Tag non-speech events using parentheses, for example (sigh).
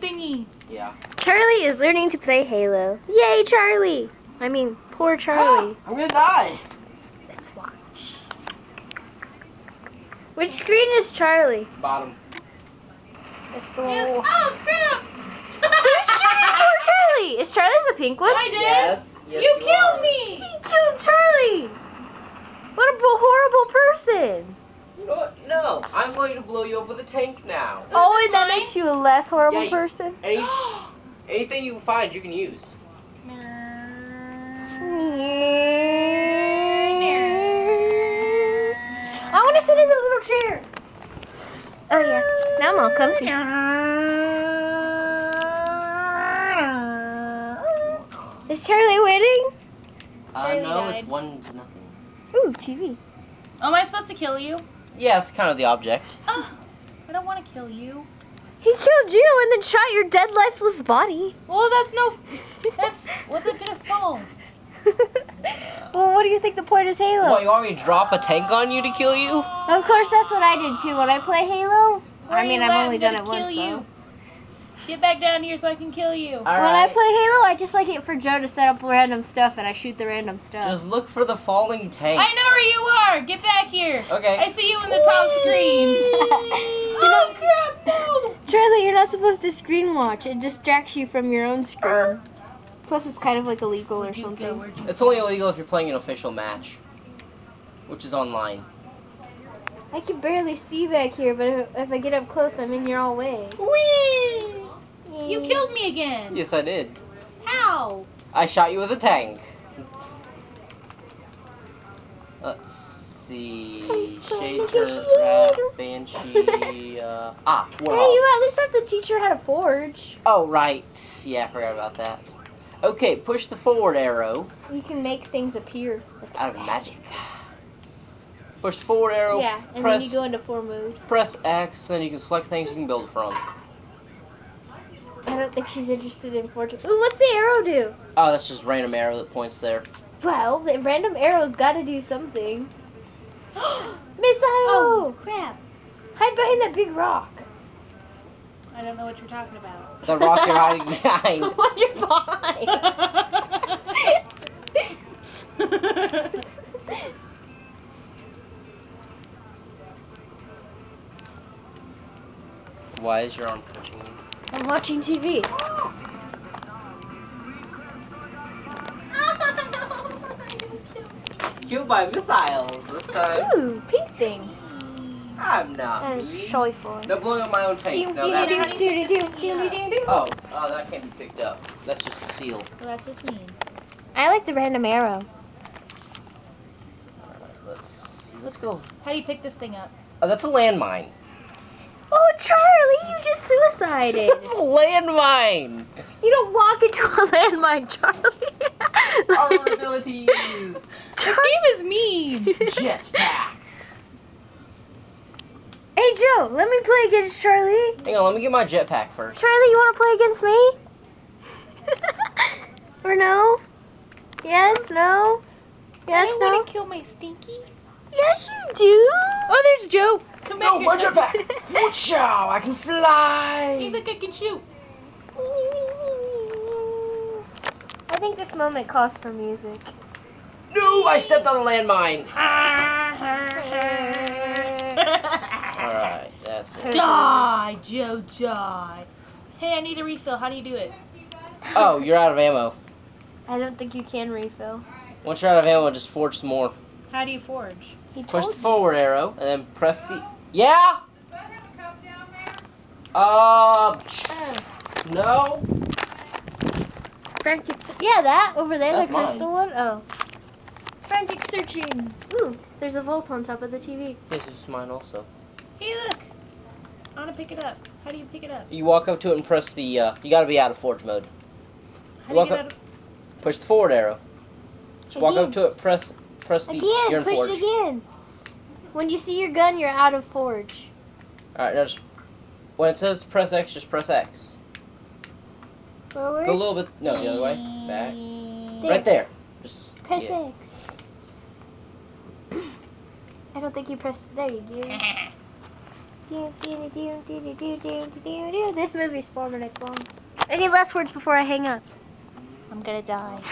big thingy. Yeah. Charlee is learning to play Halo. Yay, Charlee! I mean, poor (gasps) Charlee. I'm gonna die. Let's watch. Which screen is Charlee? Bottom. It's the Yes. one. Oh crap! Who's shooting poor Charlee? Is Charlee the pink one? I did. Yes. yes you are. killed me. He killed Charlee! What a horrible person! You know what? No, I'm going to blow you up with a tank now. Oh, and that makes you a less horrible Yeah, you- person? Any, (gasps) anything you find, you can use. I want to sit in the little chair. Oh yeah, now I'm all comfy. Is Charlee winning? Uh, Barely no, died. it's one to nothing. Ooh, TV. Am I supposed to kill you? Yeah, it's kind of the object. Oh, I don't want to kill you. He killed you and then shot your dead, lifeless body. Well, that's no. That's what's it gonna solve? (laughs) well, what do you think the point is Halo? What, you want me to drop a tank on you to kill you? Of course, that's what I did too when I play Halo. Where I mean, I've only done gonna it once. you. So. Get back down here so I can kill you. All When I play Halo, I just like it for Joe to set up random stuff and I shoot the random stuff. Just look for the falling tank. I know where you are. Get back here. Okay. I see you in the top screen. (laughs) oh crap! No. Charlee, you're not supposed to screen watch. It distracts you from your own screen. Plus, it's kind of like illegal or Where'd you go? something. It's only illegal if you're playing an official match, which is online. I can barely see back here, but if- if I get up close, I'm in your all way. Whee! You killed me again. Yes, I did. How? I shot you with a tank. Let's see. Shader, Rat, Banshee, uh, ah, Hey, Warthog. you at least have to teach her how to forge. Oh, right. Yeah, I forgot about that. Okay, push the forward arrow You can make things appear. out of magic. Push the forward arrow, Yeah, and press, then you go into forge mode. press X, then you can select things you can build from. I don't think she's interested in forge. Ooh, what's the arrow do? Oh, that's just random arrow that points there. Well, the random arrow's got to do something. (gasps) Missile! Oh crap! Hide behind that big rock. I don't know what you're talking about. The rock you're hiding (laughs) behind. what you're behind. Why is your arm touching me? I'm watching TV. Killed (laughs) by missiles this time. Ooh, pink things. I'm not And mean. joyful. No blowing up my own tank. No, that, I oh, oh, that can't be picked up. That's just sealed. Well, that's just mean. I like the random arrow. Alright, let's see. Let's go. How do you pick this thing up? Oh, that's a landmine. Charlee, you just suicided. That's (laughs) a landmine. you don't walk into a landmine, Charlee. (laughs) Our abilities. (laughs) This game is mean. Jetpack. Hey, Joe, let me play against Charlee. Hang on, let me get my jetpack first. Charlee, you want to play against me? or no? Yes, no? Yes, I no? want to kill my stinky. Yes, you do. Oh, there's Joe. Come back No, here. my back. jetpack. Ciao, I can Hey, fly. think I can shoot. I think this moment calls for music. No, I stepped on a landmine. (laughs) Alright, that's it. die, Joe, die. Hey, I need a refill. How do you do it? Oh, you're out of ammo. I don't think you can refill. Once you're out of ammo, just forge some more. How do you forge? He Push the forward arrow and then press the. Yeah. Uh, no. Frantic. Yeah, that over there, That's the mine. crystal one. Oh. Frantic searching. Ooh, there's a vault on top of the TV. This is mine also. Hey, look. I want to pick it up. How do you pick it up? You walk up to it and press the. Uh, you gotta be out of forge mode. How do you Walk get up- out of... Push the forward arrow. Just walk up to it. Press. Press the. you're Again, in push forge. it again. When you see your gun, you're out of forge. All right, now just. When it says press X, just press X. Forward. Go a little bit. No, the other way. Back. There. Right there. Just. Press yeah. X. I don't think you pressed. There you go. This movie's four minutes long. Any last words before I hang up? I'm gonna die.